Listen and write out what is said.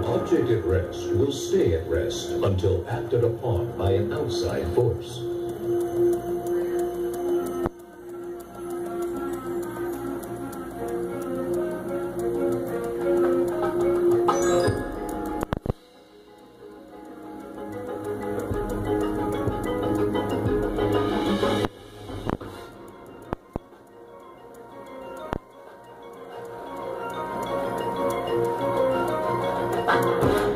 sit at rest will stay at rest until acted upon by an outside force. You.